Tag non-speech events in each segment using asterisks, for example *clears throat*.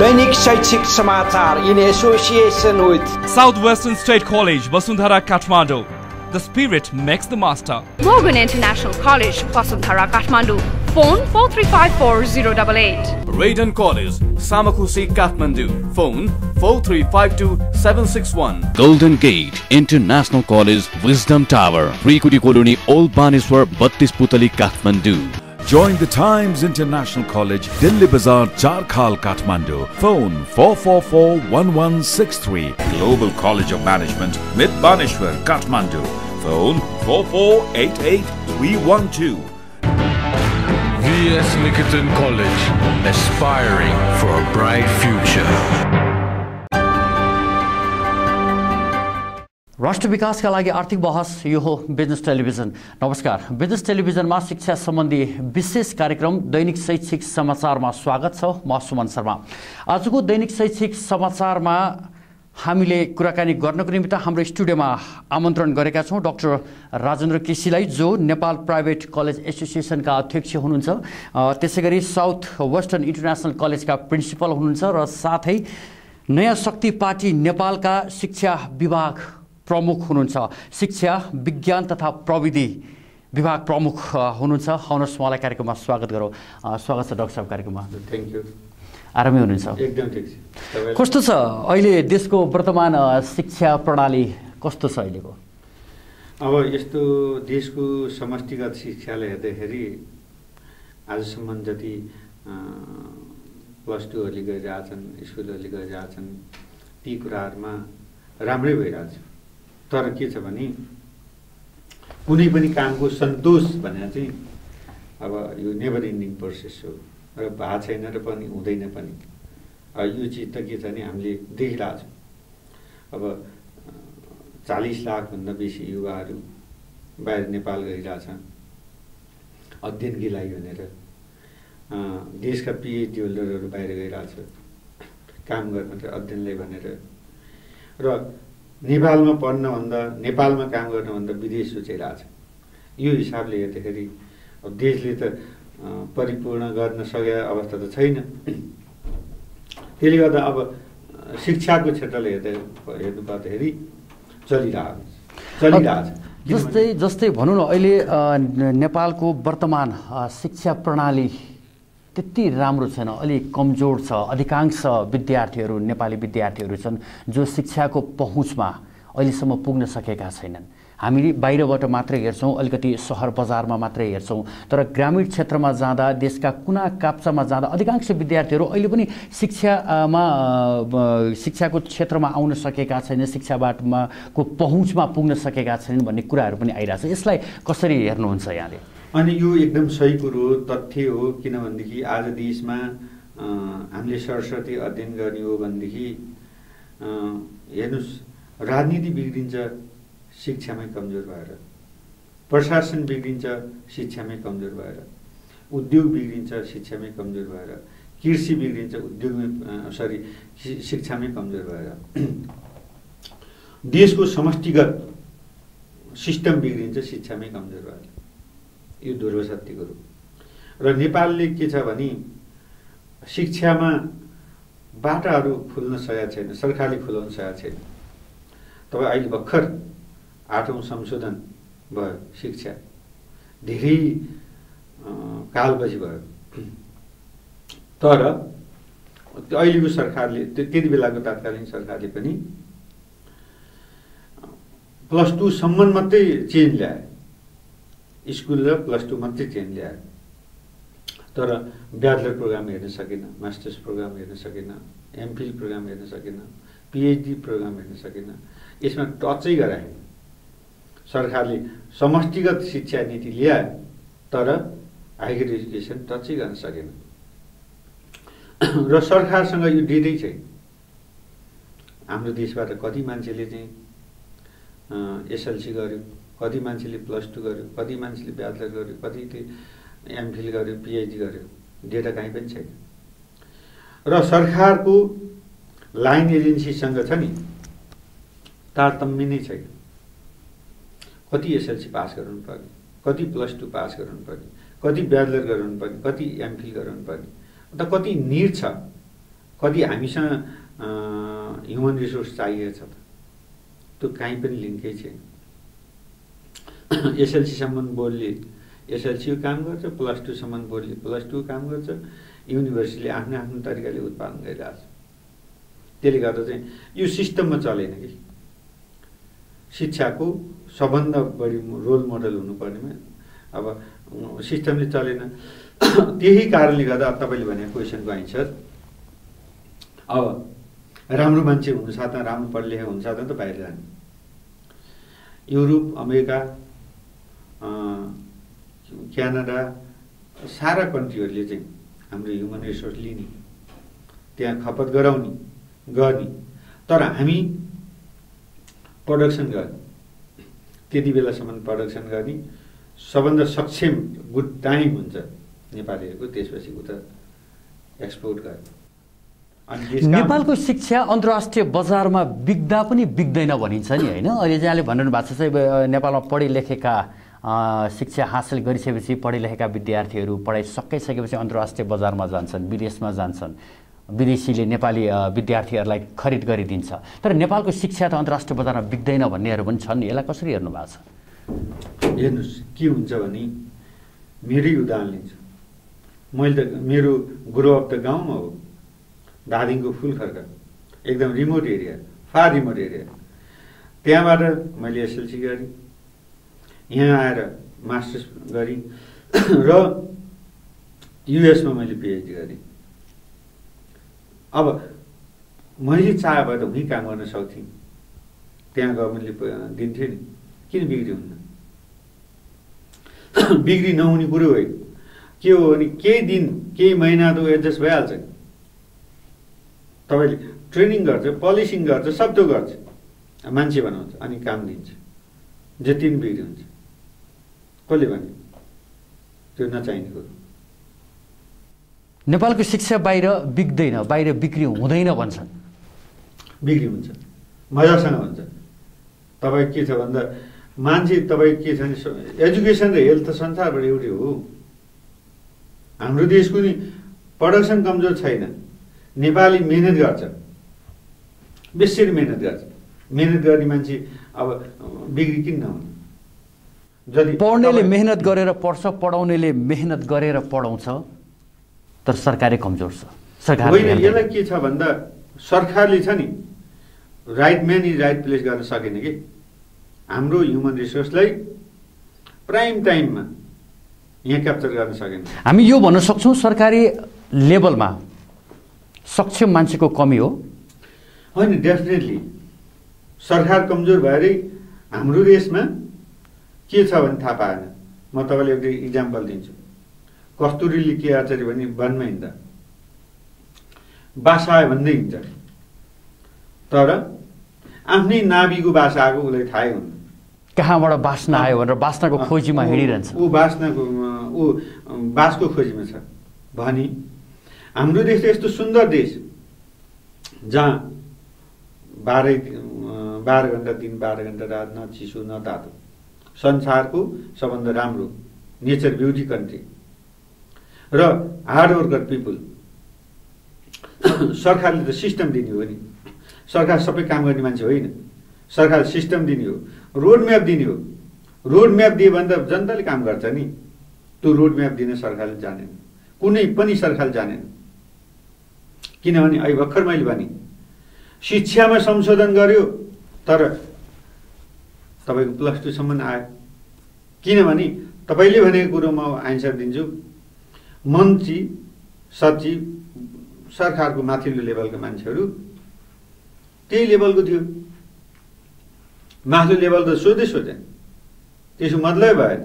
दैनिक शैक्षिक समाचार in association with Southwestern State College, Basundhara, Kathmandu. The spirit makes the master. Morgan International College, Vasundhara, Kathmandu. Phone 43540888. Raiden College, Samakusi, Kathmandu. Phone 4352761. Golden Gate International College Wisdom Tower Rikuti Colony Old Baneswar Battis Putali Kathmandu Join the Times International College, Delhi Bazaar, Charkhal, Kathmandu. Phone 444-1163. Global College of Management, Mid Baneshwar, Kathmandu. Phone 4488312. VS Nikitan College, aspiring for a bright future. राष्ट्र विकासका लागि आर्थिक बहस यो हो business television नमस्कार। Business टेलिभिजनमा शिक्षा सम्बन्धी विशेष कार्यक्रम दैनिक शैक्षिक समाचारमा स्वागत छ। म सुमन शर्मा। आजको दैनिक शैक्षिक समाचारमा हामीले कुराकानी गर्नको निमित्त हाम्रो स्टुडियोमा आमन्त्रण गरेका छौँ डाक्टर राजेन्द्र केसीलाई जो नेपाल प्राइभेट कलेज एसोसिएसनका अध्यक्ष हुनुहुन्छ। त्यसै गरी साउथ वेस्टर्न इन्टरनेसनल कलेजका प्रिन्सिपल हुनुहुन्छ र साथै नयाँ शक्ति पार्टी नेपालका शिक्षा विभाग प्रमुख हुनुहुन्छ। शिक्षा विज्ञान तथा प्रविधि विभाग प्रमुख हुनुहुन्छ। आउनुहोस् उहाँलाई कार्यक्रममा स्वागत गरौँ। स्वागत छ डाक्टर साहब कार्यक्रममा। थ्याङ्क यू आरामै हुनुहुन्छ? एकदम ठिक छ। कस्तो छ? अहिले देशको वर्तमान शिक्षा प्रणाली कस्तो छ अहिलेको? अब यस्तो देशको समष्टिगत शिक्षाले हेर्दाखेरि आजसम्म जति प्लस टूहरूले गरिरहेछन् स्कुलहरूले गरिरहेछन् ती कुराहरूमा राम्रै भइरहेछ। तर के छ भने कुनै पनि कामको सन्तोष भनेर चाहिँ अब यो नेभर इन्डिङ प्रोसेस हो। र भएको छैन र पनि हुँदैन पनि। यो चिज त के छ भने हामीले देखिरहेछौँ अब चालिस लाखभन्दा बेसी युवाहरू बाहिर नेपाल गइरहेछन् अध्ययनकै लागि भनेर। देशका पिएचडी होल्डरहरू बाहिर गइरहेछ। काम गर्न अध्ययनलाई भनेर। र नेपालमा पढ्नभन्दा नेपालमा काम गर्नभन्दा विदेश सोचिरहेछ यो हिसाबले हेर्दाखेरि अब देशले त परिपूर्ण गर्न सकेको अवस्था त छैन। त्यसले गर्दा अब शिक्षाको क्षेत्रले हेर्दा हेर्नु पर्दाखेरि चलिरहेको चलिरहेछ जस्तै जस्तै भनौँ न अहिले नेपालको वर्तमान शिक्षा प्रणाली त्यति राम्रो छैन। अलिक कमजोर छ। अधिकांश विद्यार्थीहरू नेपाली विद्यार्थीहरू छन् जो शिक्षाको पहुँचमा अहिलेसम्म पुग्न सकेका छैनन्। हामी बाहिरबाट मात्रै हेर्छौँ अलिकति सहर बजारमा मात्रै हेर्छौँ तर ग्रामीण क्षेत्रमा जाँदा देशका कुना काप्चामा जाँदा अधिकांश विद्यार्थीहरू अहिले पनि शिक्षामा शिक्षाको क्षेत्रमा आउन सकेका छैन शिक्षाबाटमा को पहुँचमा पुग्न सकेका छैनन् भन्ने कुराहरू पनि आइरहेछ यसलाई कसरी हेर्नुहुन्छ यहाँले? अनि यो एकदम सही कुरो हो तथ्य हो किनभनेदेखि आज देशमा हामीले सरस्वती अध्ययन गर्ने हो भनेदेखि हेर्नुहोस् राजनीति बिग्रिन्छ शिक्षामै कमजोर भएर। प्रशासन बिग्रिन्छ शिक्षामै कमजोर भएर। उद्योग बिग्रिन्छ शिक्षामै कमजोर भएर। कृषि बिग्रिन्छ उद्योगमै सरी शिक्षामै कमजोर भएर। देशको समष्टिगत सिस्टम बिग्रिन्छ शिक्षामै कमजोर भएर। यो ध्रुव सत्य कुरो र नेपालले के छ भने शिक्षामा बाटाहरू खुल्न सकेका छैन सरकारले खुलाउन सकेका छैन। तपाईँ अहिले भर्खर आठौँ संशोधन भयो शिक्षा। धेरै कालपछि भयो। तर अहिलेको सरकारले त्यो त्यति बेलाको तात्कालीन सरकारले पनि प्लस टूसम्म मात्रै चेन्ज ल्यायो। स्कुल र प्लस टू मात्रै चेन्ज ल्यायो। तर ब्याचलर प्रोग्राम हेर्न सकेन मास्टर्स प्रोग्राम हेर्न सकेन एमफिल प्रोग्राम हेर्न सकेन पिएचडी प्रोग्राम हेर्न सकेन। यसमा टचै गराएन। सरकारले समष्टिगत शिक्षा नीति ल्यायो तर हाइयर एजुकेसन टचै गर्न सकेन। र सरकारसँग यो डेटै छैन। हाम्रो देशबाट कति मान्छेले चाहिँ एसएलसी गर्यो कति मान्छेले प्लस टू गर्यो कति मान्छेले ब्याचलर गर्यो कति एमफिल गर्यो पिएचडी गर्यो डेटा कहीँ पनि छैन। र सरकारको लाइन एजेन्सीसँग छ नि तारतम्य नै छैन। कति एसएलसी पास गराउनु पर्ने कति प्लस टू पास गराउनु पर्ने कति ब्याचलर गराउनु पर्ने कति एमफिल गराउनु पर्ने। अन्त कति निड छ कति हामीसँग ह्युमन रिसोर्स चाहिएको छ त त्यो काहीँ पनि लिङ्कै छैन। एसएलसीसम्म बोर्डले एसएलसीको काम गर्छ प्लस टूसम्म बोर्डले प्लस टू काम गर्छ। युनिभर्सिटीले आफ्नो आफ्नो तरिकाले उत्पादन गरिरहेछ। त्यसले गर्दा चाहिँ यो सिस्टममा चलेन कि। शिक्षाको सबभन्दा बढी रोल मोडल हुनुपर्नेमा अब सिस्टमले चलेन। *coughs* त्यही कारणले गर्दा तपाईँले भनेको क्वेसनको आन्सर अब राम्रो मान्छे हुनु साथमा राम्रो पढ लेखेको हुनु साथमा त बाहिर जाने। युरोप अमेरिका क्यानाडा सारा कन्ट्रीहरूले चाहिँ हाम्रो ह्युमन रिसोर्स लिने त्यहाँ खपत गराउने गर्ने। तर हामी प्रडक्सन गर्ने। त्यति बेलासम्म प्रडक्सन गर्ने। सबभन्दा सक्षम गुड टाइम हुन्छ नेपालीहरूको त्यसपछि उता एक्सपोर्ट गर्ने। नेपालको शिक्षा अन्तर्राष्ट्रिय बजारमा बिग्दा पनि बिग्दैन भनिन्छ नि होइन? अहिले जहाँले भनिरहनु भएको छ नेपालमा पढे लेखेका शिक्षा हासिल गरिसकेपछि पढे लेखेका विद्यार्थीहरू पढाइ सकिसकेपछि अन्तर्राष्ट्रिय बजारमा जान्छन् विदेशमा जान्छन्। विदेशीले नेपाली विद्यार्थीहरूलाई खरिद गरिदिन्छ। तर नेपालको शिक्षा त अन्तर्राष्ट्रिय बजारमा बिग्दैन भन्नेहरू पनि छन्। यसलाई कसरी हेर्नु भएको छ? हेर्नुहोस् के हुन्छ भने मेरै उदाहरण लिन्छु। मैले त मेरो ग्रो अप त गाउँमा हो। धादिङको फुलखर्का। एकदम remote area far remote area. त्यहाँबाट मैले एसएलसी गरेँ। यहाँ आएर मास्टर्स गरेँ। र युएसमा मैले पिएचडी गरेँ। अब मैले चाहे भए त उहीँ काम गर्न सक्थेँ। त्यहाँ गभर्मेन्टले दिन्थ्यो नि। किन बिग्री हुन्न? *clears throat* बिग्री नहुने कुरो हो के हो भने केही दिन केही महिना त एडजस्ट भइहाल्छ। तपाईँले ट्रेनिङ गर्छ पलिसिङ गर्छ सब त्यो गर्छ। मान्छे बनाउँछ अनि काम दिन्छ। जति पनि बिग्री हुन्छ। कसले भने त्यो नचाहिने कुरो। नेपालको शिक्षा बाहिर बिग्दैन बाहिर बिक्री हुँदैन भन्छन्। बिक्री हुन्छ। मजासँग हुन्छ। तपाईँ के छ भन्दा मान्छे तपाईँ के छ भने एजुकेसन र हेल्थ त संसारबाट एउटै हो। हाम्रो देशको नि प्रडक्सन कमजोर छैन। नेपाली मिहिनेत गर्छ। बेसी मिहिनेत गर्छ। मिहिनेत गर्ने मान्छे अब बिग्री किन नहुने? पढ्नेले मेहनत गरेर पढ्छ पढाउनेले मेहनत गरेर पढाउँछ तर सरकारै कमजोर छ। सरकार यसलाई के छ भन्दा सरकारले छ नि right man is right place गर्न सकेन कि? हाम्रो ह्युमन रिसोर्सलाई प्राइम टाइममा यहाँ क्याप्चर गर्न सकेन। हामी यो भन्न सक्छौँ सरकारी लेभलमा सक्षम मान्छेको कमी हो। होइन डेफिनेटली सरकार कमजोर भएरै हाम्रो देशमा के छ भने थाहा पाएन। म तपाईँलाई एउटा इक्जाम्पल दिन्छु। कस्तुरीले के आचार्य भने वनमा हिँड्दा। बासा आयो भन्दै हिँड्छ। तर आफ्नै नाभिको बासा आएको उसलाई थाहै हुन्न। कहाँबाट बास्ना आयो भनेर बास्नाको खोजीमा हिँडिरहन्छ? ऊ बास्नाको ऊ बासको खोजीमा छ। भने हाम्रो देश त यस्तो सुन्दर देश। जहाँ बाह्रै बाह्र घन्टा दिन बाह्र घन्टा रात न चिसो न तातो। संसारको सबभन्दा राम्रो नेचर ब्युटी कन्ट्री। र हार्ड वर्कर पिपुल सरकारले त सिस्टम दिने हो नि। सरकार सबै काम गर्ने मान्छे होइन। सरकार सिस्टम दिने हो रोड म्याप दिने हो। रोड म्याप दियो भने त जनताले काम गर्छ नि। त्यो रोड म्याप दिन सरकारले जानेन। कुनै पनि सरकारले जानेन। किनभने अहिले भर्खर मैले भने शिक्षामा संशोधन गर्यो तर तपाईँको प्लस टूसम्म आयो। किनभने तपाईँले भनेको कुरो म एन्सर दिन्छु। मन्त्री सचिव सरकारको माथिल्लो लेभलका मान्छेहरू त्यही लेभलको थियो। माथिल्लो लेभल त सोधै सोधे त्यसो मतलब भएन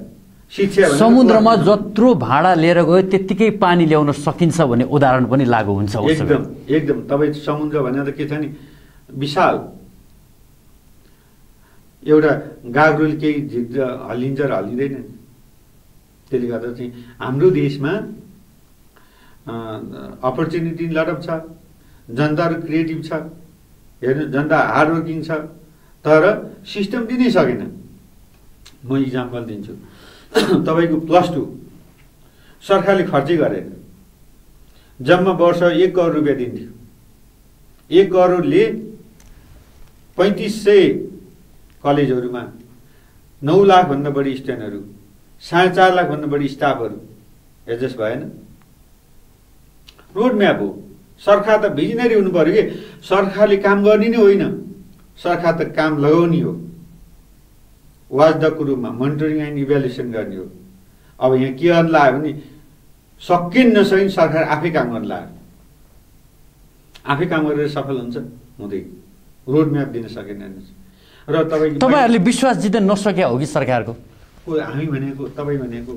शिक्षा समुद्रमा जत्रो भाडा लिएर गयो त्यत्तिकै पानी ल्याउन सकिन्छ भन्ने उदाहरण पनि लागु हुन्छ। एकदम एकदम। तपाईँ समुद्र भनेर त के छ नि? विशाल। एउटा गाग्रोले केही झिक्छ हल्लिन्छ र हल्लिँदैन त्यसले गर्दा चाहिँ हाम्रो देशमा अपर्च्युनिटी लडप छ जनताहरू क्रिएटिभ छ हेर्नु जनता हार्डवर्किङ छ तर सिस्टम दिनै सकेन। म इक्जाम्पल दिन्छु। *coughs* तपाईँको प्लस टू सरकारले खर्चै गरेन। जम्मा वर्ष एक करोड रुपियाँ दिन्थ्यो। एक करोडले पैँतिस सय कलेजहरूमा नौ लाखभन्दा बढी स्ट्यान्डहरू साढे चार लाखभन्दा बढी स्टाफहरू। एडजस्ट भएन। रोड म्याप हो। सरकार त भिजनरी हुनु पऱ्यो कि? सरकारले काम गर्ने नै होइन। सरकार त काम लगाउने हो। वाजदको रूपमा मोनिटरिङ एन्ड इभ्यालुएसन गर्ने हो। अब यहाँ के गर्न लाग्यो भने सकिन नसकिन सरकार आफै काम गर्न लाग्यो। आफै काम गरेर सफल हुन्छ। हुँदै। रोड म्याप दिन सकेन। र तपाईँ तपाईँहरूले विश्वास जित्न नसके हो कि सरकारको? हामी भनेको तपाईँ भनेको।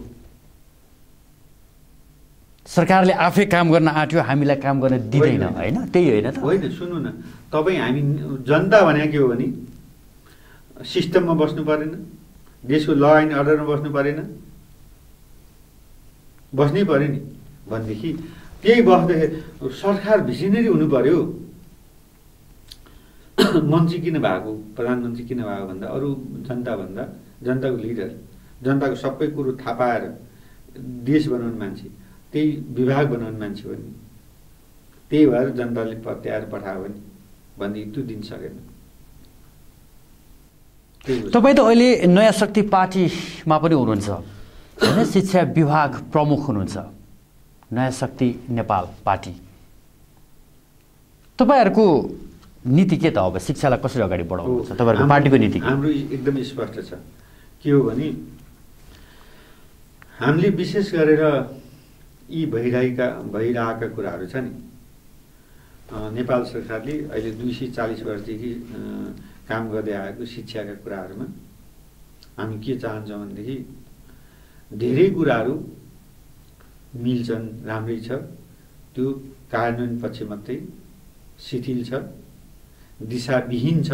सरकारले आफै काम गर्न आँट्यो हामीलाई काम गर्न दिँदैन होइन। त्यही होइन त। होइन सुन्नु न। तपाईँ हामी जनता भने के हो भने सिस्टममा बस्नु परेन देशको ल एन्ड अर्डरमा बस्नु परेन। बस्नै पऱ्यो नि। भनेदेखि त्यही बस्दाखेरि सरकार भिसिनेरी हुनु पर्यो *coughs* मन्त्री किन भएको? प्रधानमन्त्री किन भएको भन्दा अरू जनताभन्दा जनताको लिडर जनताको सबै कुरो थाहा पाएर देश बनाउने मान्छे त्यही विभाग बनाउने मान्छे हो नि। त्यही भएर जनताले पत्याएर पठायो भने भनेदेखि त्यो दिन सकेन। तपाईँ त अहिले नयाँ शक्ति पार्टीमा पनि हुनुहुन्छ। होइन? शिक्षा विभाग प्रमुख हुनुहुन्छ। नयाँ शक्ति नेपाल पार्टी। तपाईँहरूको नीति के त अब? शिक्षालाई कसरी अगाडि बढाउनुहुन्छ तपाईँहरूको पार्टीको नीति हाम्रो एकदमै स्पष्ट छ। के हो भने हामीले विशेष गरेर यी भइरहेका भइरहेका कुराहरू छ नि नेपाल सरकारले अहिले दुई सय चालिस वर्षदेखि काम गर्दै आएको शिक्षाका कुराहरूमा हामी के चाहन्छौँ भनेदेखि धेरै कुराहरू मिल्छन् राम्रै छ। त्यो कार्यान्वयन पक्ष मात्रै शिथिल छ। दिशाविहीन छ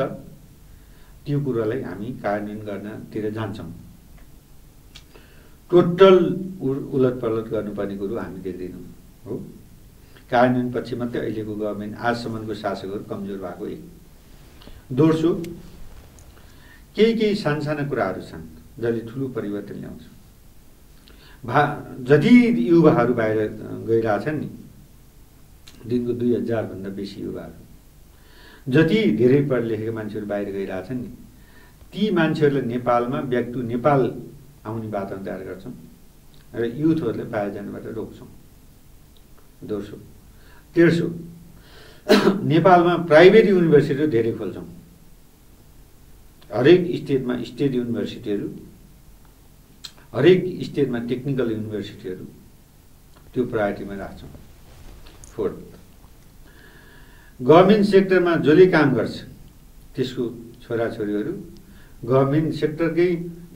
त्यो कुरोलाई हामी कार्यान्वयन गर्नतिर जान्छौँ। टोटल उलट पलट गर्नुपर्ने कुरो हामी देख्दैनौँ हो। कार्यान्वयन पछि मात्रै अहिलेको गभर्मेन्ट आजसम्मको शासकहरू कमजोर भएको एक। दोस्रो केही केही सानसाना कुराहरू छन् जसले ठुलो परिवर्तन ल्याउँछ। भा जति युवाहरू बाहिर गइरहेछन् नि दिनको दुई हजारभन्दा बेसी युवाहरू। जति धेरै पढ लेखेका मान्छेहरू बाहिर गइरहेछन् नि ती मान्छेहरूलाई नेपालमा ब्याक टु नेपाल आउने वातावरण तयार गर्छौँ र युथहरूलाई बाहिर जानबाट रोक्छौँ दोस्रो तेर्सो *clears throat* नेपालमा प्राइभेट युनिभर्सिटीहरू धेरै खोल्छौँ हरेक स्टेटमा स्टेट युनिभर्सिटीहरू हरेक स्टेटमा टेक्निकल युनिभर्सिटीहरू त्यो प्रायोरिटीमा राख्छौँ फोर्थ गभर्मेन्ट सेक्टरमा जसले काम गर्छ त्यसको छोराछोरीहरू गभर्मेन्ट सेक्टरकै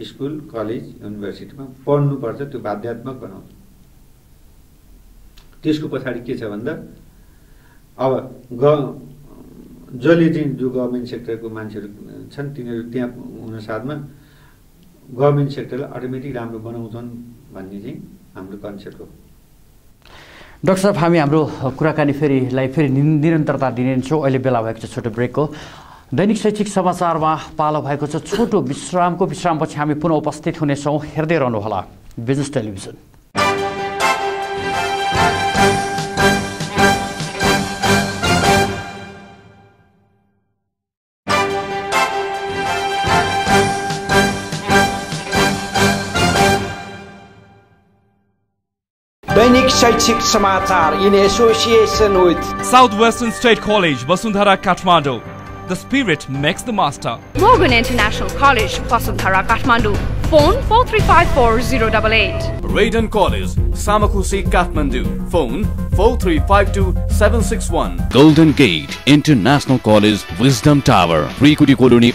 स्कुल कलेज युनिभर्सिटीमा पढ्नुपर्छ त्यो बाध्यात्मक बनाउँछ। त्यसको पछाडि के छ भन्दा अब ग जसले चाहिँ जो गभर्मेन्ट सेक्टरको मान्छेहरू छन् तिनीहरू त्यहाँ हुन साथमा गभर्मेन्ट सेक्टरलाई अटोमेटिक राम्रो बनाउँछन् भन्ने चाहिँ हाम्रो कन्सेप्ट हो। डाक्टर साहब हामी हाम्रो कुराकानी फेरिलाई फेरि निरन्तरता दिने छौँ। अहिले बेला भएको छ छोटो ब्रेकको। दैनिक शैक्षिक समाचारमा पालो भएको छ छोटो विश्रामको विश्रामपछि हामी पुनः उपस्थित हुनेछौँ। हेर्दै रहनुहोला। Business television. दैनिक शैक्षिक समाचार in association with south western state college Basundhara Kathmandu the spirit makes the master Morgan phone four three five phone 4354088 रेडन college समासी Kathmandu phone four three five two seven six one golden gate international college wisdom टावरुटी colony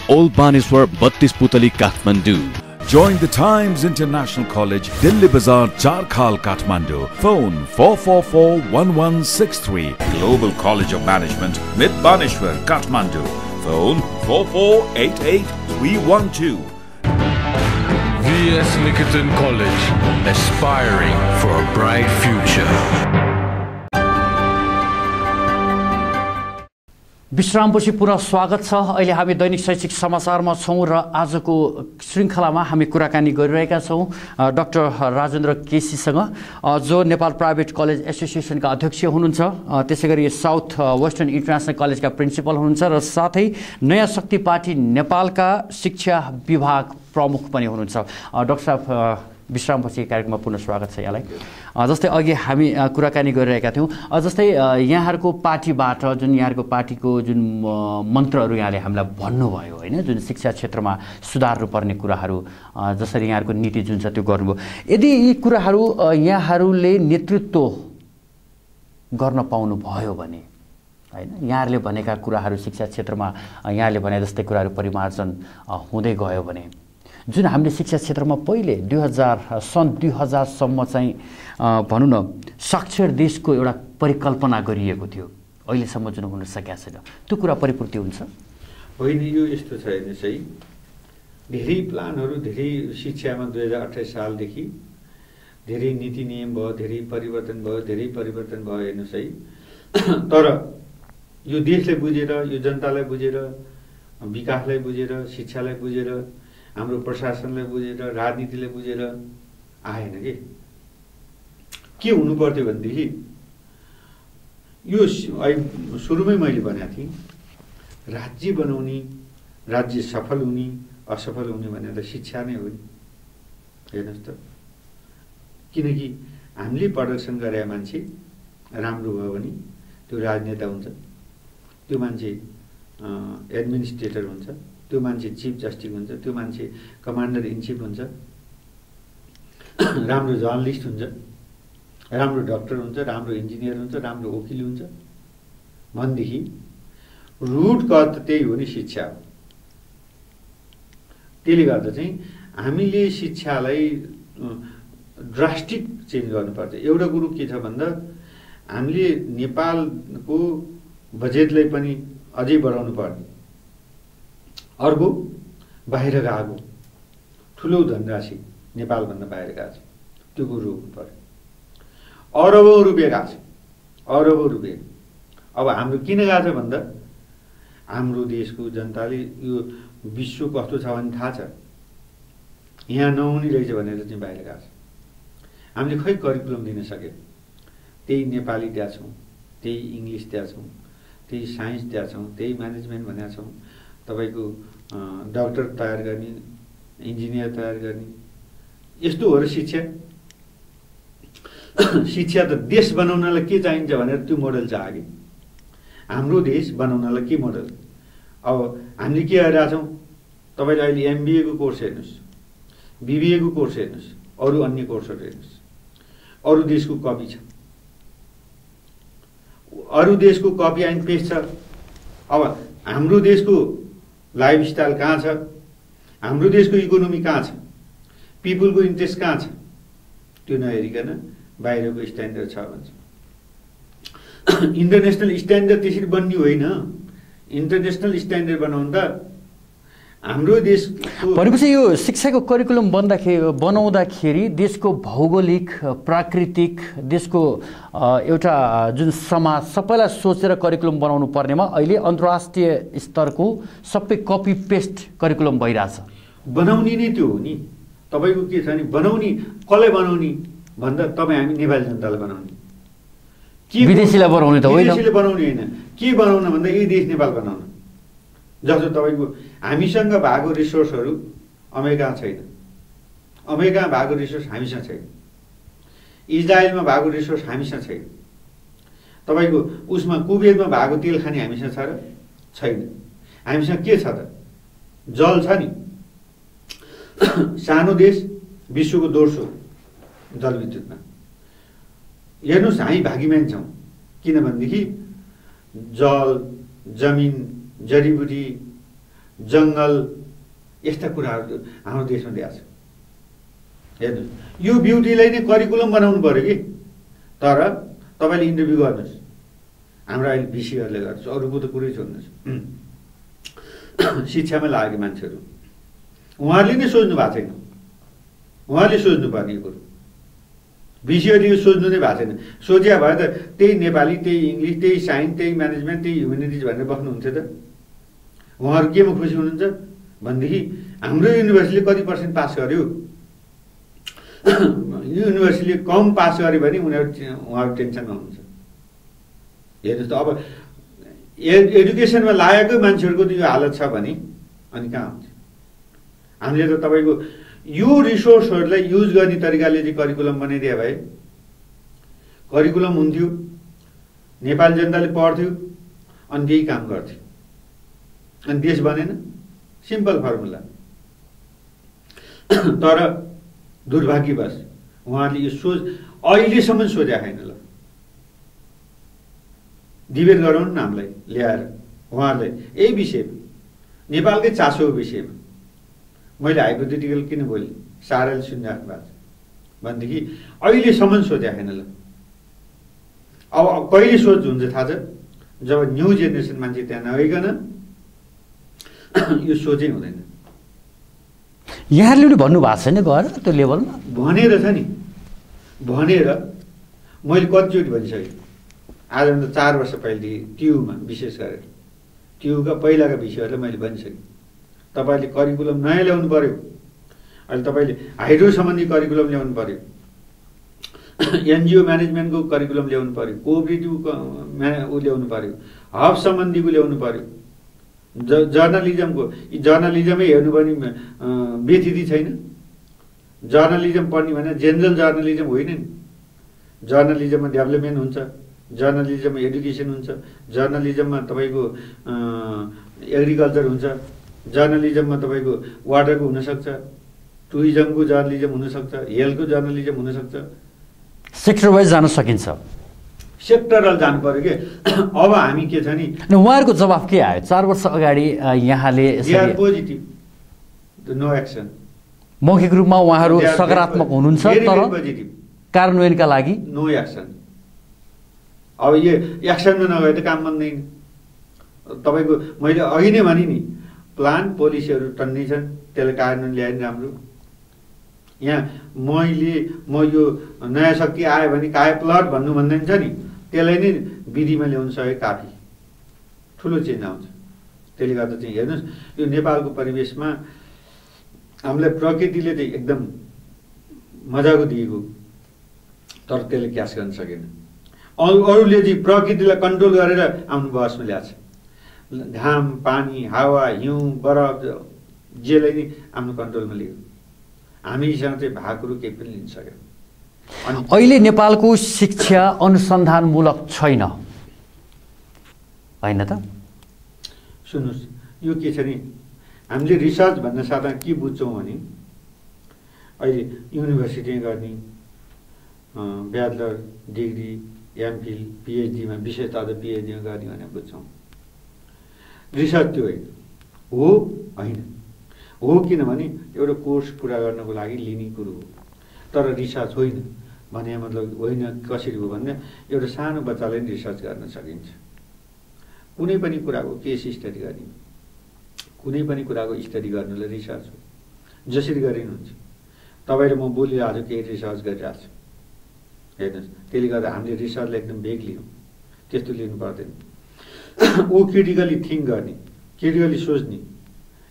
Battis Putali Kathmandu Join the Times International College, Delhi Bazaar, Charkhal, Kathmandu. Phone 444-1163. Global College of Management, Mid Baneshwar, Kathmandu. Phone 4488312. VS Nikitan College, aspiring for a bright future. विश्रामपछि पुनः स्वागत छ। अहिले हामी दैनिक शैक्षिक समाचारमा छौँ र आजको श्रृङ्खलामा हामी कुराकानी गरिरहेका छौँ डाक्टर राजेन्द्र केसीसँग। जो नेपाल प्राइभेट कलेज एसोसिएसनका अध्यक्ष हुनुहुन्छ त्यसै गरी साउथ वेस्टर्न इन्टरनेसनल कलेजका प्रिन्सिपल हुनुहुन्छ र साथै नयाँ शक्ति पार्टी नेपालका शिक्षा विभाग प्रमुख पनि हुनुहुन्छ। डाक्टर साहब विश्रामपछि कार्यक्रममा पुनः स्वागत छ यहाँलाई। जस्तै अघि हामी कुराकानी गरिरहेका थियौँ। जस्तै यहाँहरूको पार्टीबाट जुन यहाँहरूको पार्टीको जुन मन्त्रहरू यहाँले हामीलाई भन्नुभयो होइन जुन शिक्षा क्षेत्रमा सुधार्नुपर्ने कुराहरू जसरी यहाँहरूको नीति जुन छ त्यो गर्नुभयो। यदि यी कुराहरू यहाँहरूले नेतृत्व गर्न पाउनुभयो भने होइन यहाँहरूले भनेका कुराहरू शिक्षा क्षेत्रमा यहाँले भने जस्तै कुराहरू परिमार्जन हुँदै गयो भने जुन हामीले शिक्षा क्षेत्रमा पहिले दुई हजार सन् दुई हजारसम्म चाहिँ भनौँ न साक्षर देशको एउटा परिकल्पना गरिएको थियो। अहिलेसम्म जुन हुन सकेका छैन। त्यो कुरा परिपूर्ति हुन्छ? होइन यो यस्तो छ हेर्नुहोस् है धेरै प्लानहरू धेरै शिक्षामा दुई हजार अठाइस सालदेखि धेरै नीति नियम भयो धेरै परिवर्तन भयो धेरै परिवर्तन भयो हेर्नुहोस् है *clears throat* तर यो देशलाई बुझेर यो जनतालाई बुझेर विकासलाई बुझेर शिक्षालाई बुझेर हाम्रो प्रशासनलाई बुझेर राजनीतिलाई बुझेर आएन कि? के हुनु पर्थ्यो भनेदेखि यो सुरुमै मैले भनेको थिएँ राज्य बनाउने राज्य सफल हुने असफल हुने भनेर शिक्षा नै हो नि। हेर्नुहोस् त। किनकि हामीले प्रदर्शन गरे मान्छे राम्रो भयो भने त्यो राजनेता हुन्छ त्यो मान्छे एडमिनिस्ट्रेटर हुन्छ। त्यो मान्छे चिफ जस्टिस हुन्छ त्यो मान्छे कमान्डर इन चिफ हुन्छ। राम्रो जर्नलिस्ट हुन्छ राम्रो डक्टर हुन्छ राम्रो इन्जिनियर हुन्छ राम्रो वकिल हुन्छ। भनेदेखि रुट कज त त्यही हो नि शिक्षा हो। त्यसले गर्दा चाहिँ हामीले शिक्षालाई ड्रास्टिक चेन्ज गर्नुपर्छ। एउटा कुरो के छ भन्दा हामीले नेपालको बजेटलाई पनि अझै बढाउनु पर्ने। अर्को बाहिर गएको ठुलो धनराशि नेपालभन्दा बाहिर गएको छ। त्यो कुरो रोक्नु पर्यो। अरबौँ रुपियाँ गएको छ अरबौँ रुपियाँ। अब हाम्रो किन गएको छ भन्दा हाम्रो देशको जनताले यो विश्व कस्तो छ भने थाहा छ। यहाँ नहुने रहेछ भनेर चाहिँ बाहिर गएको छ। हामीले खै करिकुलम दिन सक्यो? त्यही नेपाली त्यहाँ छौँ त्यही इङ्ग्लिस त्यहाँ छौँ त्यही साइन्स त्यहाँ छौँ त्यही म्यानेजमेन्ट भनेका छौँ। तपाईँको डक्टर तयार गर्ने इन्जिनियर तयार गर्ने यस्तो हो र शिक्षा। *coughs* शिक्षा त देश बनाउनलाई के चाहिन्छ भनेर त्यो मोडल छ कि हाम्रो देश बनाउनलाई के मोडल? अब हामीले के गरिरहेछौँ? तपाईँले अहिले एमबिएको कोर्स हेर्नुहोस् बिबिएको कोर्स हेर्नुहोस् अरू अन्य कोर्सहरू हेर्नुहोस्। अरू देशको कपी छ। अरू देशको कपी एन्ड पेस्ट छ। अब हाम्रो देशको लाइफस्टाइल कहाँ छ? हाम्रो देशको इकोनोमी कहाँ छ? पिपुलको इन्ट्रेस्ट कहाँ छ? त्यो नहेरिकन बाहिरको स्ट्यान्डर्ड छ भन्छ। *coughs* इन्टरनेसनल स्ट्यान्डर्ड त्यसरी बन्ने होइन। इन्टरनेसनल स्ट्यान्डर्ड बनाउनु त हाम्रो देशको भनेपछि यो शिक्षाको करिकुलम बन्दाखेरि बनाउँदाखेरि देशको भौगोलिक प्राकृतिक देशको एउटा जुन समाज सबैलाई सोचेर करिकुलम बनाउनु पर्नेमा अहिले अन्तर्राष्ट्रिय स्तरको सबै कपी पेस्ट करिकुलम भइरहेछ। बनाउने नै त्यो हो नि। तपाईँको के छ भने बनाउने कसलाई बनाउने? भन्दा तपाईँ हामी नेपाली जनतालाई बनाउने। के विदेशीलाई बनाउने त होइन। विदेशीले बनाउने होइन। के बनाउन भन्दा यही देश नेपाल बनाउन। जस्तो तपाईँको हामीसँग भएको रिसोर्सहरू अमेरिका छैन। अमेरिकामा भएको रिसोर्स हामीसँग छैन। इजरायलमा भएको रिसोर्स हामीसँग छैन। तपाईँको उसमा कुवेतमा भएको तेल खाने हामीसँग छ र छैन। हामीसँग के छ त? जल छ नि। *coughs* सानो देश विश्वको दोस्रो जलविद्युतमा हेर्नुहोस् हामी भागीमान छौँ। किनभनेदेखि जल जमिन जडीबुटी जङ्गल यस्ता कुराहरू हाम्रो देशमा दिएको छ। हेर्नुहोस् यो ब्युटीलाई नै करिकुलम बनाउनु पऱ्यो कि? तर तपाईँले इन्टरभ्यू गर्नुहोस्। हाम्रो अहिले बिसीहरूले गर्नुहोस् अरूको त कुरै छोड्नुहोस्। *clears throat* शिक्षामा लागेको मान्छेहरू। उहाँहरूले नै सोच्नु भएको छैन। उहाँले सोच्नुपर्ने कुरो। विषयहरू यो सोध्नु नै भएको छैन। सोध्या भए त त्यही नेपाली त्यही इङ्ग्लिस त्यही साइन्स त्यही म्यानेजमेन्ट त्यही ह्युमेनिटिज भनेर बस्नुहुन्थ्यो त। उहाँहरू केमा खुसी हुनुहुन्छ? भनेदेखि हाम्रो युनिभर्सिटीले कति पर्सेन्ट पास गर्यो? युनिभर्सिटीले कम पास गर्यो भने उनीहरू उहाँहरू टेन्सनमा हुनुहुन्छ हेर्नुहोस् त अब ए एडुकेसनमा लागेकै मान्छेहरूको त यो हालत छ भने अनि कहाँ हुन्छ? हामीले त तपाईँको यो रिसोर्सहरूलाई युज गर्ने तरिकाले चाहिँ करिकुलम बनाइदिए भए करिकुलम हुन्थ्यो नेपाली जनताले पढ्थ्यो अनि त्यही काम गर्थ्यो। अनि देश बनेन सिम्पल फर्मुला तर दुर्भाग्यवश उहाँहरूले यो सोच अहिलेसम्म सोध्या छैन ल। डिबेट गराउनु न हामीलाई ल्याएर। उहाँहरूलाई यही विषयमा नेपालकै चासोको विषयमा मैले हाइपोथेटिकल किन बोलेँ? साराले सुनिराख्नु भएको छ भनेदेखि अहिलेसम्म सोध्या छैन ल। अब कहिले सोच हुन्छ थाहा छ? जब न्यू जेनेरेसन मान्छे त्यहाँ नगइकन *coughs* यो सोचै हुँदैन। यहाँहरूले पनि भन्नुभएको छैन गएर त्यो लेभलमा? भनेर छ नि। भनेर मैले कतिचोटि भनिसकेँ। आजभन्दा चार वर्ष पहिलेदेखि ट्युमा विशेष गरेर। ट्युका पहिलाका विषयहरूलाई मैले भनिसकेँ। तपाईँले करिकुलम नयाँ ल्याउनु पऱ्यो अहिले तपाईँले हाइड्रो सम्बन्धी करिकुलम ल्याउनु पऱ्यो *coughs* एनजिओ म्यानेजमेन्टको करिकुलम ल्याउनु पऱ्यो कोअपरेटिभ म्या ऊ ल्याउनु पऱ्यो हब सम्बन्धीको ल्याउनु पऱ्यो ज जर्नलिजमको जर्नलिजमै हेर्नु पनि व्यथिति छैन। जर्नलिजम पढ्ने भने जेनरल जर्नलिजम होइन नि। जर्नलिजममा डेभलपमेन्ट हुन्छ जर्नलिजममा एडुकेसन हुन्छ जर्नलिजममा तपाईँको एग्रिकल्चर हुन्छ जर्नलिजममा तपाईँको वाटरको हुनसक्छ टुरिज्मको जर्नलिजम हुनसक्छ हेल्थको जर्नलिजम हुनसक्छ। सेक्टर वाइज जान सकिन्छ। सेक्टरल जानु पऱ्यो कि? अब हामी के छ नि? उहाँहरूको जवाफ के आयो? चार वर्ष अगाडि यहाँले पोजिटिभ नो एक्सन मौखिक रूपमा उहाँहरू सकारात्मक हुनुहुन्छ तर कार्यान्वयनका लागि? नो एक्सन अब यो एक्सनमा नगए त काम बन्दैन। तपाईँको मैले अघि नै भने नि प्लान पोलिसीहरू टन्नै छन् त्यसलाई कार्यान्वयन ल्यायो नि राम्रो। यहाँ मैले म यो नयाँ शक्ति आयो भने काय प्लट भन्नु भन्दैन छ नि। त्यसलाई नै विधिमा ल्याउनु सके काफी ठुलो चेन्ज आउँछ त्यसले गर्दा चाहिँ हेर्नुहोस् यो नेपालको परिवेशमा हामीलाई प्रकृतिले चाहिँ एकदम मजाको दिएको तर त्यसले क्यास गर्न सकेन। अरू अरूले चाहिँ प्रकृतिलाई कन्ट्रोल गरेर आफ्नो बसमा ल्याएको छ। घाम पानी हावा हिउँ बरफ जेलाई नै आफ्नो कन्ट्रोलमा लियो हामीसँग चाहिँ भागहरू केही पनि लिन सकेन। अहिले नेपालको शिक्षा अनुसन्धानमूलक छैन। होइन त? सुन्नुहोस् यो के छ नि हामीले रिसर्च भन्न साथमा के बुझ्छौँ भने अहिले युनिभर्सिटीमा गर्ने ब्याचलर डिग्री एमफिल पिएचडीमा विशेष अझ पिएचडीमा गर्ने भनेर बुझ्छौँ। रिसर्च त्यो होइन। हो होइन। हो किनभने एउटा कोर्स पुरा गर्नको लागि लिने कुरो हो। तर रिसर्च होइन। भने मतलब होइन कसरी हो भन्दा एउटा सानो बच्चाले नि रिसर्च गर्न सकिन्छ। कुनै पनि कुराको केस स्टडी गर्ने। कुनै पनि कुराको स्टडी गर्नुलाई रिसर्च हो। जसरी गरे पनि हुन्छ। तपाईँले म बोलिरहेको छु केही रिसर्च गरिरहेको छु। हेर्नुहोस् त्यसले गर्दा हामीले रिसर्चलाई एकदम बेग लियौँ। त्यस्तो लिनु पर्दैन। *clears throat* ऊ क्रिटिकली थिङ्क गर्ने क्रिटिकली सोच्ने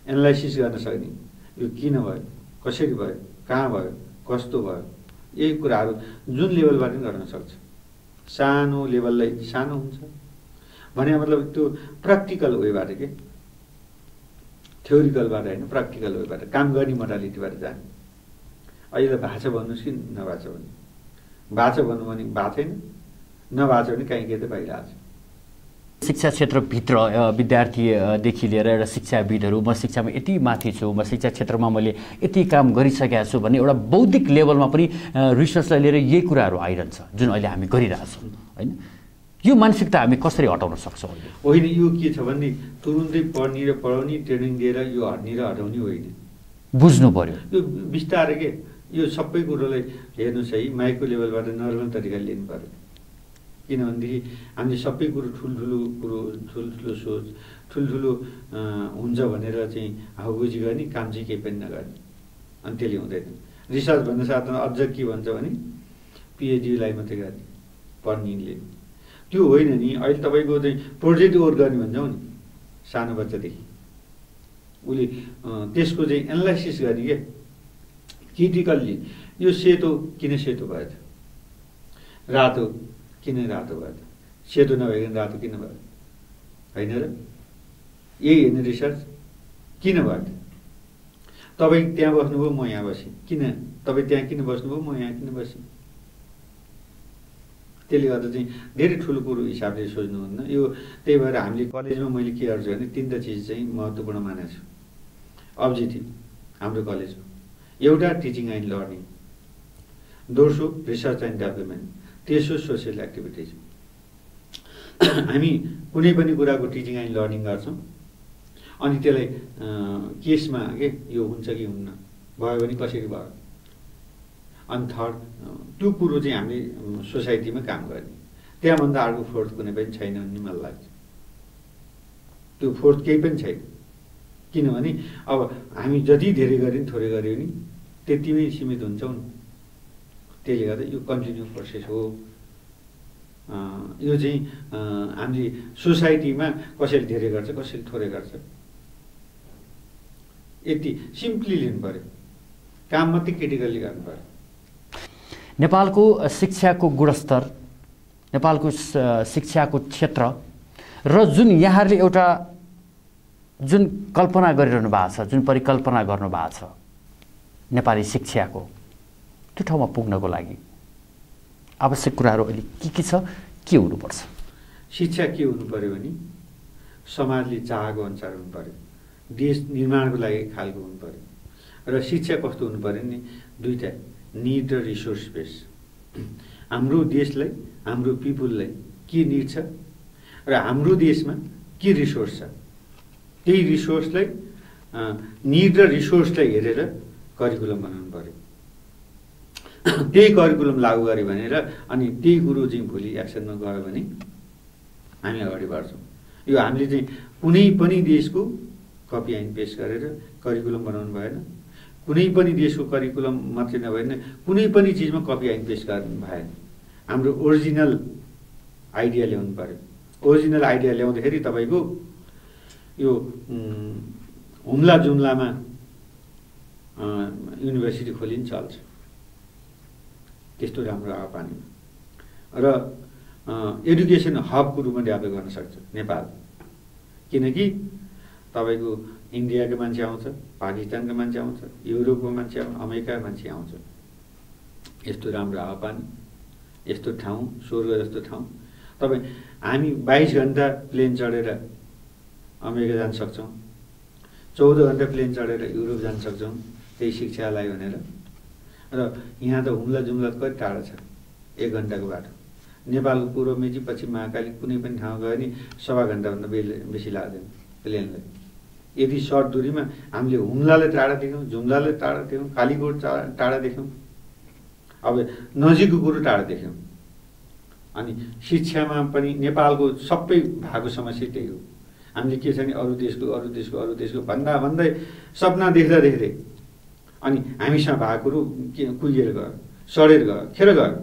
एनालाइसिस गर्न सक्ने। यो किन भयो? कसरी भयो? कहाँ भयो? कस्तो भयो? यही कुराहरू जुन लेभलबाट पनि गर्न सक्छ। सानो लेभललाई सानो हुन्छ भने मतलब त्यो प्र्याक्टिकल वेबाट के? थ्योरिकलबाट होइन प्र्याक्टिकल वेबाट काम गर्ने मोडालिटीबाट जाने। अहिले त भाषा भन्नुहोस् कि नभाषा भन्नु? भाषा भन्नु भने भएको छैन नभाषा भने कहीँ केही त भइरहेको छ शिक्षा क्षेत्रभित्र विद्यार्थीदेखि लिएर एउटा शिक्षाविदहरू म शिक्षामा यति माथि छु म शिक्षा क्षेत्रमा मैले यति काम गरिसकेका छु भन्ने एउटा बौद्धिक लेभलमा पनि रिसर्चलाई लिएर यही कुराहरू आइरहन्छ जुन अहिले हामी गरिरहेछौँ होइन? यो मानसिकता हामी कसरी हटाउन सक्छौँ होइन यो के छ भने तुरुन्तै पढ्ने र पढाउने ट्रेनिङ दिएर यो हट्ने र हटाउने होइन। बुझ्नु पर्यो। यो बिस्तारै के यो सबै कुरोलाई हेर्नुहोस् है माइक्रो लेभलबाट नर्मल तरिकाले लिनु पऱ्यो किनभनेदेखि हामीले सबै कुरो ठुल्ठुलो कुरो ठुल्ठुलो सोच ठुल्ठुलो हुन्छ भनेर चाहिँ हाउगुजी गर्ने काम चाहिँ केही पनि नगर्ने। अनि त्यसले हुँदैन। रिसर्च भन्ने साथमा अझ के भन्छ भने पिएचडीलाई मात्रै गर्ने पढ्नेले। त्यो होइन नि अहिले तपाईँको चाहिँ प्रोजेक्ट वर्क गर्ने भन्छौँ नि सानो बच्चादेखि। उसले त्यसको चाहिँ एनालाइसिस गर्ने क्या क्रिटिकल्ली यो सेतो किन सेतो त रातो। किन रातो भयो त सेतो नभइकन रातो किन भयो? होइन र? यही होइन रिसर्च किन भयो? त तपाईँ त्यहाँ बस्नुभयो म यहाँ बसेँ। किन? तपाईँ त्यहाँ किन बस्नुभयो म यहाँ किन बसेँ? त्यसले गर्दा चाहिँ धेरै ठुलो कुरो हिसाबले सोच्नुहुन्न। यो त्यही भएर हामीले कलेजमा मैले के गर्छु भने तिनवटा चिज चाहिँ महत्त्वपूर्ण मानेको छु। अब्जेक्टिभ हाम्रो कलेजमा। एउटा टिचिङ एन्ड लर्निङ दोस्रो रिसर्च एन्ड डेभलपमेन्ट तेस्रो सोसियल एक्टिभिटिज। *coughs* हामी कुनै पनि कुराको टिचिङ एन्ड लर्निङ गर्छौँ। अनि त्यसलाई केसमा के यो हुन्छ कि हुन्न भयो भने कसरी भयो? अनि थर्ड त्यो कुरो चाहिँ हामीले सोसाइटीमा काम गर्ने। त्यहाँभन्दा अर्को फोर्थ कुनै पनि छैन भन्ने मलाई लाग्छ। त्यो फोर्थ केही पनि छैन। किनभने अब हामी जति धेरै गऱ्यो थोरै गऱ्यो नि त्यतिमै सीमित हुन्छौँ। नि त्यसले गर्दा यो कन्टिन्यू प्रोसेस हो। यो चाहिँ हामीले सोसाइटीमा कसैले धेरै गर्छ कसैले थोरै गर्छ? यति सिम्पली लिनु पऱ्यो काम मात्रै क्रिटिकल्ली गर्नु पऱ्यो नेपालको शिक्षाको गुणस्तर नेपालको शिक्षाको क्षेत्र र जुन यहाँहरूले एउटा जुन कल्पना गरिरहनु भएको छ जुन परिकल्पना गर्नु भएको छ नेपाली शिक्षाको त्यो ठाउँमा पुग्नको लागि आवश्यक कुराहरू अहिले के के छ के हुनुपर्छ? शिक्षा के हुनु पऱ्यो भने समाजले चाहेको अनुसार हुनु पऱ्यो देश निर्माणको लागि खालको हुनु पऱ्यो र शिक्षा कस्तो हुनु पऱ्यो नि दुईवटा निड र रिसोर्स बेस हाम्रो देशलाई हाम्रो पिपुललाई के निड छ र हाम्रो देशमा के रिसोर्स छ? त्यही रिसोर्सलाई निड र रिसोर्सलाई हेरेर करिकुलम बनाउनु पऱ्यो त्यही करिकुलम लागू गऱ्यो भनेर अनि त्यही कुरो चाहिँ भोलि एक्सनमा गयो भने हामी अगाडि बढ्छौँ। यो हामीले चाहिँ कुनै पनि देशको कपी एन्ड पेस्ट गरेर करिकुलम बनाउनु भएन। कुनै पनि देशको करिकुलम मात्रै नभएन कुनै पनि चिजमा कपी एन्ड पेस्ट गर्नु भएन। हाम्रो ओरिजिनल आइडिया ल्याउनु पऱ्यो ओरिजिनल आइडिया ल्याउँदाखेरि तपाईँको यो हुम्ला जुम्लामा युनिभर्सिटी खोलिन चल्छ। त्यस्तो राम्रो हावापानीमा र एडुकेसन हबको रूपमा डेभलप गर्न सक्छ नेपाल। किनकि तपाईँको इन्डियाको मान्छे आउँछ पाकिस्तानको मान्छे आउँछ युरोपको मान्छे आउँछ अमेरिकाको मान्छे आउँछ। यस्तो राम्रो हावापानी यस्तो ठाउँ स्वर्ग जस्तो ठाउँ। तपाईँ हामी बाइस घन्टा प्लेन चढेर अमेरिका जान सक्छौँ। चौध घन्टा प्लेन चढेर युरोप जान सक्छौँ त्यही शिक्षालाई भनेर। र यहाँ त हुम्ला जुम्ला कति टाढो छ? एक घन्टाको बाटो। नेपालको पूर्व मेची पश्चिम महाकाली कुनै पनि ठाउँ गयो भने सवा घन्टाभन्दा बेसी लाग्दैन। प्लेनलाई यदि सर्ट दुरीमा हामीले हुम्लालाई टाढा देख्यौँ जुम्लालाई टाढा देख्यौँ कालीकोट टाढा टाढा देख्यौँ अब नजिकको कुरो टाढा देख्यौँ। अनि शिक्षामा पनि नेपालको सबै भएको समस्या त्यही हो। हामीले के छ भने अरू देशको अरू देशको अरू देशको भन्दा भन्दै सपना देख्दा देख्दै अनि हामीसँग भएको कुरो गयो सडेर गयो खेर गयो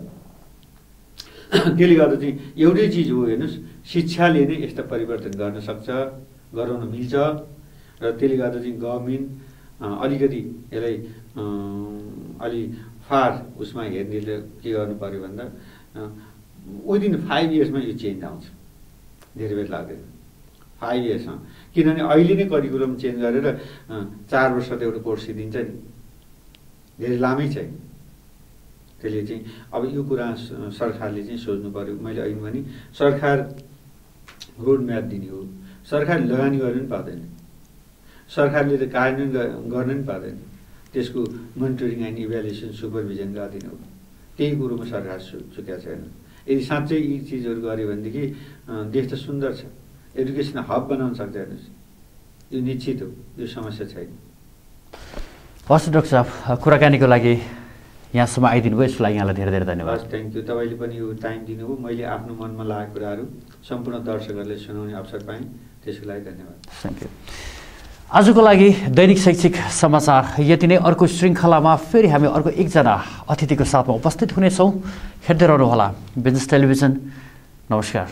त्यसले गर्दा चाहिँ एउटै चिज हो हेर्नुहोस् शिक्षाले नै यस्ता परिवर्तन गर्न सक्छ गराउन मिल्छ। र त्यसले गर्दा चाहिँ गभर्मेन्ट अलिकति यसलाई अलि फार उसमा हेर्नेले के गर्नु पऱ्यो भन्दा विदिन फाइभ इयर्समा यो चेन्ज आउँछ। धेरै बेर लाग्दैन। फाइभ इयर्समा किनभने अहिले नै करिकुलम चेन्ज गरेर चार वर्ष त एउटा कोर्स दिन्छ नि। धेरै लामै चाहिँ त्यसले चाहिँ अब यो कुरा सरकारले चाहिँ सोच्नु पऱ्यो मैले अहिले भने सरकार रोड म्याप दिने हो। सरकारले लगानी गर्नु पनि पाउँदैन। सरकारले त कार्यान्वयन गर्न पनि पाउँदैन। त्यसको मोनिटरिङ एन्ड इभ्यालुएसन सुपरभिजन गरिदिनु हो। त्यही कुरोमा सरकार चुकेको छैन। यदि साँच्चै यी चिजहरू गऱ्यो भनेदेखि देश त सुन्दर छ। एडुकेसन हब बनाउन हेर्नुहोस् यो निश्चित हो। यो समस्या छैन। हस् डाक्टर साहब कुराकानीको लागि यहाँसम्म आइदिनु भयो यसको लागि यहाँलाई धेरै धेरै धन्यवाद। हस् थ्याङ्क यू तपाईँले पनि यो टाइम दिनुभयो। मैले आफ्नो मनमा लागेको कुराहरू सम्पूर्ण दर्शकहरूले सुनाउने अवसर पाएँ। त्यसको लागि धन्यवाद। थ्याङ्क यू आजको लागि दैनिक शैक्षिक समाचार यति नै। अर्को श्रृङ्खलामा फेरि हामी अर्को एकजना अतिथिको साथमा उपस्थित हुनेछौँ। हेर्दै रहनुहोला बिजनेस टेलिभिजन नमस्कार।